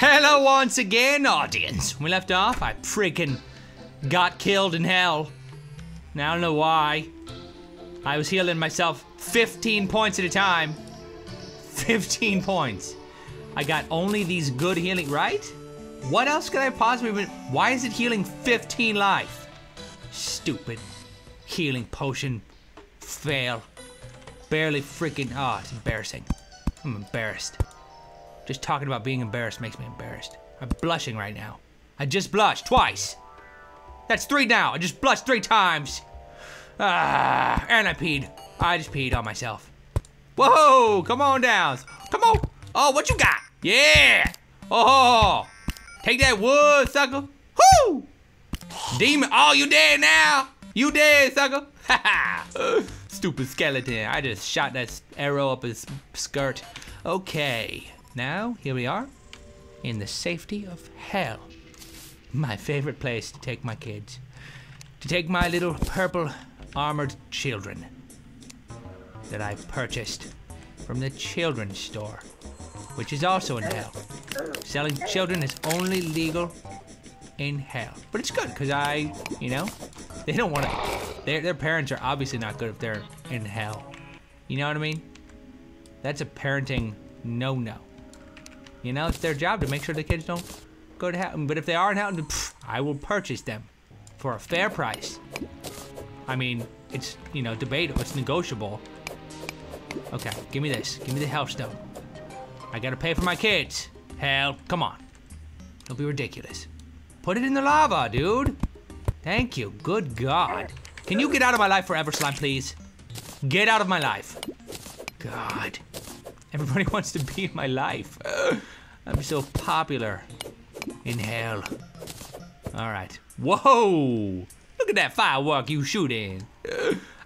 Hello once again, audience. We left off, I freaking got killed in hell. Now I don't know why. I was healing myself 15 points at a time. 15 points. I got only these good healing, right? What else could I possibly been? Why is it healing 15 life? Stupid. Healing potion. Fail. Barely freaking. Oh, it's embarrassing. I'm embarrassed. Just talking about being embarrassed makes me embarrassed. I'm blushing right now. I just blushed twice. That's three now. I just blushed three times. Ah, and I peed. I just peed on myself. Whoa, come on down. Come on. Oh, what you got? Yeah. Oh, take that wood, sucker. Whoo. Demon. Oh, you dead now. You dead, sucker. Stupid skeleton. I just shot that arrow up his skirt. Okay. Now, here we are, in the safety of hell. My favorite place to take my kids. To take my little purple armored children that I purchased from the children's store, which is also in hell. Selling children is only legal in hell. But it's good, because I, you know, they don't want to, their, their parents are obviously not good if they're in hell. You know what I mean? That's a parenting no-no. You know, it's their job to make sure the kids don't go to hell. But if they are in hell, pff, I will purchase them for a fair price. I mean, it's, you know, debatable. It's negotiable. Okay, give me this. Give me the hellstone. I gotta pay for my kids. Hell, come on. Don't be ridiculous. Put it in the lava, dude. Thank you. Good God. Can you get out of my life forever, slime, please? Get out of my life. God. Everybody wants to be in my life. I'm so popular in hell. All right. Whoa! Look at that firework you shooting.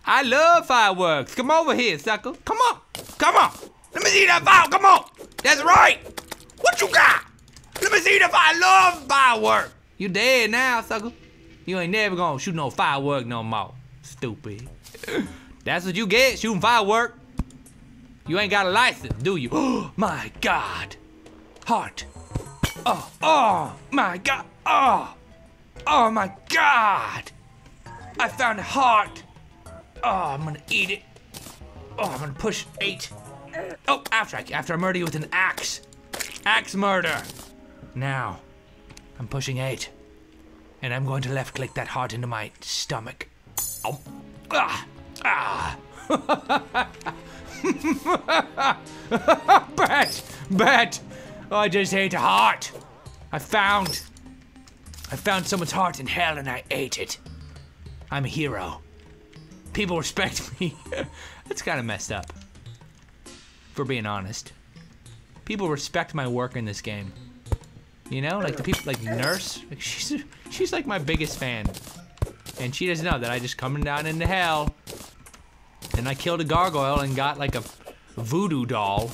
I love fireworks. Come over here, sucker. Come on. Come on. Let me see that fire. Come on. That's right. What you got? Let me see the fire. I love firework. You dead now, sucker. You ain't never gonna shoot no firework no more. Stupid. That's what you get, shooting firework. You ain't got a license, do you? Oh my God. Heart. Oh, oh my God. Oh, oh my God. I found a heart. Oh, I'm gonna eat it. Oh, I'm gonna push eight. Oh, after I, after I murder you with an axe. Axe murder. Now, I'm pushing eight. And I'm going to left click that heart into my stomach. Oh. Ah. Ah. Bet! Oh, I just ate a heart. I found. I found someone's heart in hell and I ate it. I'm a hero. People respect me. That's kind of messed up. For being honest. People respect my work in this game. You know, like the people, like Nurse, like she's she's like my biggest fan, and she doesn't know that I just coming down into hell, and I killed a gargoyle and got like a voodoo doll,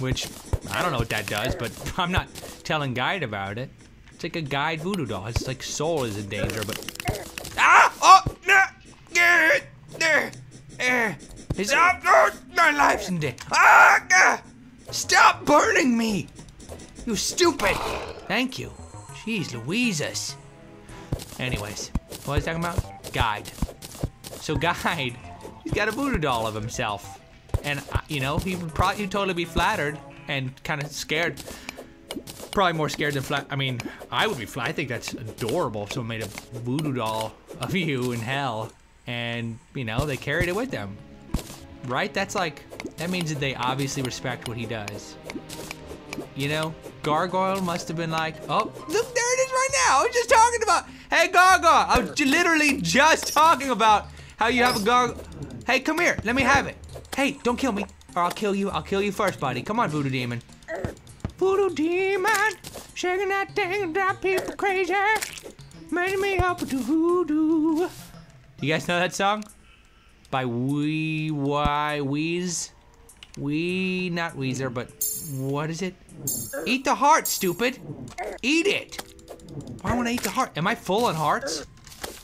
which I don't know what that does, but I'm not telling Guide about it. It's like a guide voodoo doll. It's like soul is in danger, but ah oh no, get there, there. It's up. My life's in danger. Ah, stop burning me, you stupid. Thank you. Jeez, Louises. Anyways, what was I talking about? Guide. So Guide, he's got a voodoo doll of himself. And, uh, you know, he would probably he'd totally be flattered and kind of scared. Probably more scared than flat. I mean, I would be flat. I think that's adorable if someone made a voodoo doll of you in hell. And, you know, they carried it with them. Right? That's like, that means that they obviously respect what he does. You know? Gargoyle must have been like, oh, look, there it is right now. I was just talking about, hey, Gargoyle. I was literally just talking about how you have a gargoyle. Hey, come here. Let me have it. Hey, don't kill me, or I'll kill you. I'll kill you first, buddy. Come on, Voodoo Demon. Voodoo Demon, shaking that thing and drive people crazy. Making me up with the voodoo. You guys know that song? By Wee Why Weez? Wee, not Weezer, but what is it? Eat the heart, stupid. Eat it. Why would I eat the heart? Am I full on hearts?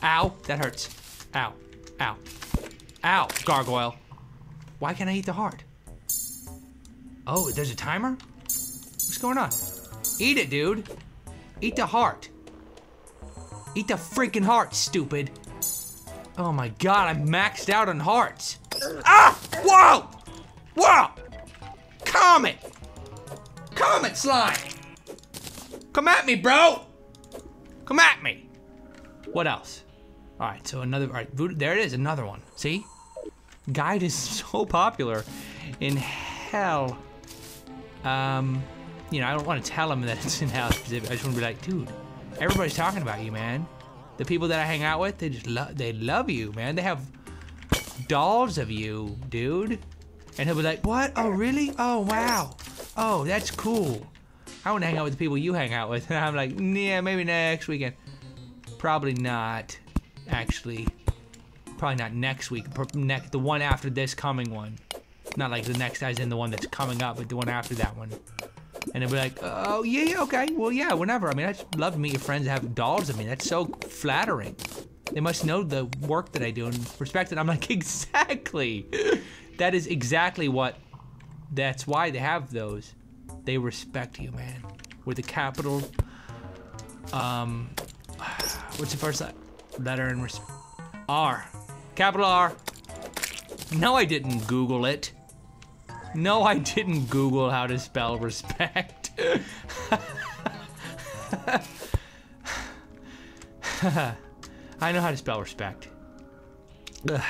Ow, that hurts. Ow, ow, ow, gargoyle. Why can't I eat the heart? Oh, there's a timer? What's going on? Eat it, dude. Eat the heart. Eat the freaking heart, stupid. Oh my god, I'm maxed out on hearts. Ah! Whoa! Whoa! Comet! Comet slime! Come at me, bro! Come at me! What else? Alright, so another, alright, there it is, another one. See? Guide is so popular in hell. Um, you know, I don't want to tell them that it's in hell specific. I just want to be like, dude, everybody's talking about you, man. The people that I hang out with, they just love, they love you, man. They have dolls of you, dude. And he'll be like, what? Oh, really? Oh, wow. Oh, that's cool. I want to hang out with the people you hang out with. And I'm like, yeah, maybe next weekend. Probably not, actually. Probably not next week. Next, the one after this coming one. Not like the next guy's in the one that's coming up, but the one after that one. And they'll be like, oh, yeah, yeah, okay. Well, yeah, whenever. I mean, I just love to meet your friends that have dolls of me. That's so flattering. They must know the work that I do and respect it. I'm like, exactly. that is exactly what, that's why they have those. They respect you, man. With a capital, um, what's the first letter in res R. Capital R. No, I didn't Google it. No, I didn't Google how to spell respect. I know how to spell respect. Ugh.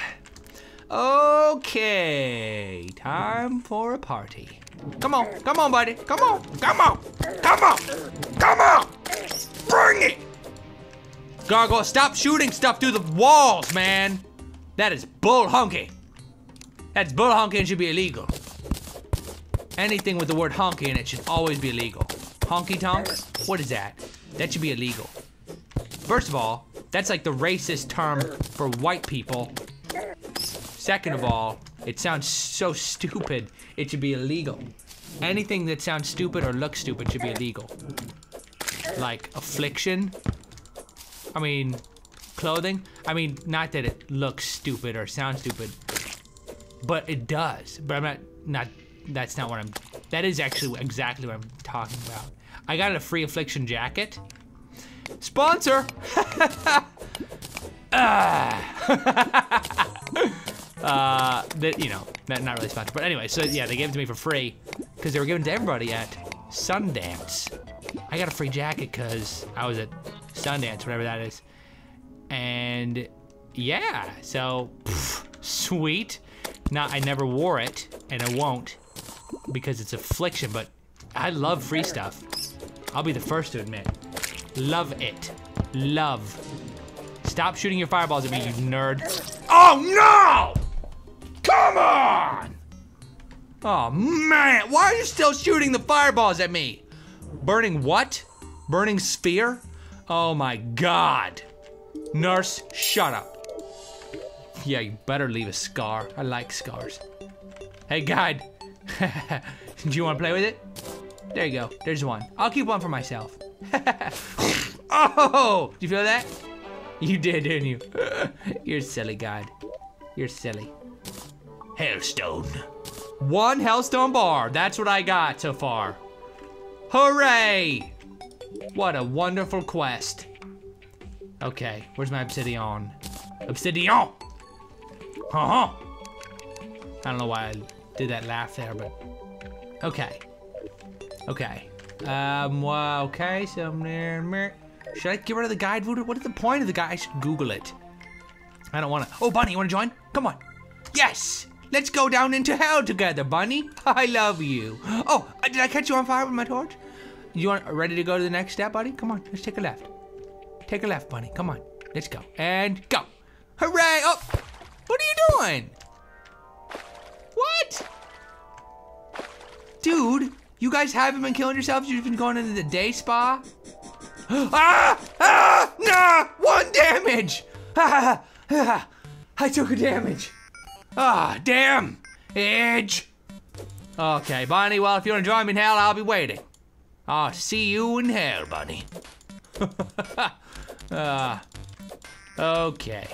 Okay, time for a party. Come on, come on, buddy. Come on, come on, come on, come on. Bring it. Gargoyle, stop shooting stuff through the walls, man. That is bull honky. That's bull honky and should be illegal. Anything with the word honky in it should always be illegal. Honky tonk? What is that? That should be illegal. First of all, that's like the racist term for white people Second of all, it sounds so stupid, it should be illegal. Anything that sounds stupid or looks stupid should be illegal. Like affliction. I mean, clothing. I mean, not that it looks stupid or sounds stupid, but it does. But I'm not, not, that's not what I'm, that is actually exactly what I'm talking about. I got a free affliction jacket. Sponsor! ah. Uh, that you know, not, not really sponsored. But anyway, so yeah, they gave it to me for free because they were given to everybody at Sundance. I got a free jacket because I was at Sundance, whatever that is, and yeah, so pff, sweet. Not, I never wore it, and I won't because it's affliction. But I love free stuff. I'll be the first to admit, love it, love. Stop shooting your fireballs at me, you nerd. Oh no! Come on! Oh man, why are you still shooting the fireballs at me? Burning what? Burning sphere? Oh my god. Nurse, shut up. Yeah, you better leave a scar. I like scars. Hey, guide. Do you want to play with it? There you go. There's one. I'll keep one for myself. oh! Do you feel that? You did, didn't you? You're silly, guide. You're silly. Hellstone. One Hellstone bar. That's what I got so far. Hooray! What a wonderful quest. Okay, where's my obsidian? Obsidian! Uh-huh. I don't know why I did that laugh there, but... Okay. Okay. Um, well, okay, so... Should I get rid of the guide voodoo? What is the point of the guide? I should Google it. I don't want to. Oh, Bunny, you want to join? Come on. Yes! Let's go down into hell together, Bunny. I love you. Oh, did I catch you on fire with my torch? You want ready to go to the next step, buddy? Come on, let's take a left. Take a left, Bunny. Come on. Let's go. And go. Hooray! Oh, what are you doing? What? Dude, you guys haven't been killing yourselves? You've been going into the day spa? ah! Ah! Nah! One damage! Ah! Ah! I took a damage. Ah, damn! Edge! Okay, Bunny, well, if you want to join me in hell, I'll be waiting. I'll see you in hell, Bunny. ah, okay.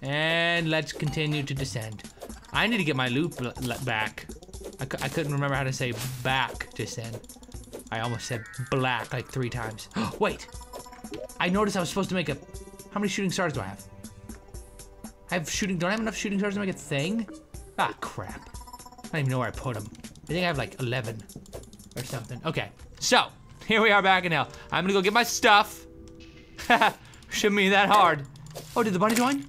And let's continue to descend. I need to get my loot back. I c I couldn't remember how to say back descend. I almost said black like three times. Wait. I noticed I was supposed to make a. How many shooting stars do I have? I have shooting. Don't I have enough shooting stars to make a thing? Ah, crap. I don't even know where I put them. I think I have like 11 or something. Okay, so here we are back in hell. I'm gonna go get my stuff. Shouldn't be that hard. Oh, did the bunny join?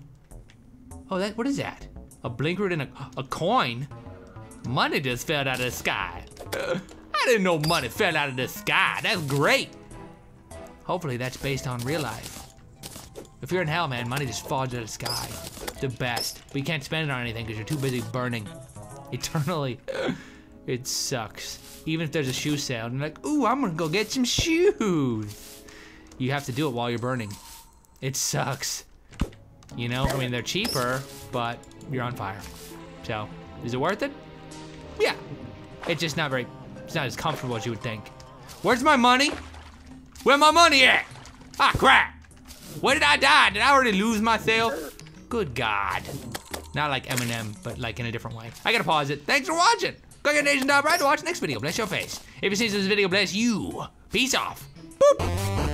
Oh, that. What is that? A blinker and a, a coin? Money just fell out of the sky. I didn't know money fell out of the sky. That's great. Hopefully that's based on real life. If you're in hell, man, money just falls out of the sky. The best. But you can't spend it on anything because you're too busy burning eternally. It sucks. Even if there's a shoe sale and you're like, ooh, I'm gonna go get some shoes. You have to do it while you're burning. It sucks. You know, I mean, they're cheaper, but you're on fire. So, is it worth it? Yeah. It's just not very, it's not as comfortable as you would think. Where's my money? Where my money at? Ah, crap. Where did I die? Did I already lose myself? Good God. Not like Eminem, but like in a different way. I gotta pause it. Thanks for watching. Go get Nation.Bright to watch the next video. Bless your face. If you see this video, bless you. Peace off. Boop.